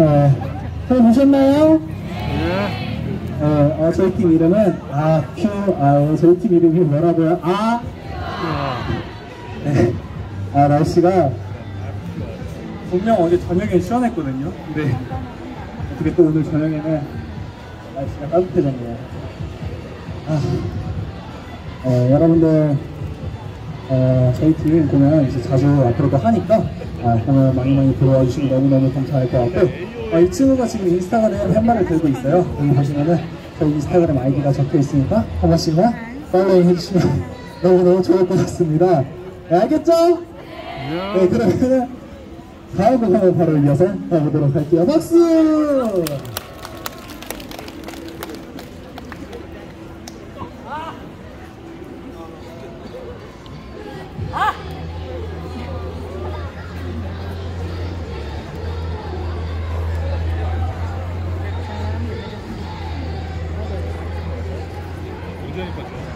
어, 잘 보셨나요? 네. 어, 어, 저희 팀 이름은 아, 큐, 아, 저희 팀 이름이 뭐라고요? 아, 네. 아, 날씨가 분명 어제 저녁에 시원했거든요. 근데 어떻게 또 오늘 저녁에는 날씨가 따뜻해졌네요. 아, 어, 여러분들 어, 저희 팀 공연 이제 자주 앞으로도 하니까 아, 공연 많이 많이 들어와 주시면 너무너무 감사할 것 같고 어, 이 친구가 지금 인스타그램 팻말을 들고 있어요. 여기 보시면은 저희 인스타그램 아이디가 적혀 있으니까 한 번씩만 팔로우 해주시면 너무너무 좋을 것 같습니다. 네, 알겠죠? 네, 그러면은 다음 곡 바로 이어서 가보도록 할게요. 박수! 언제니까 좀.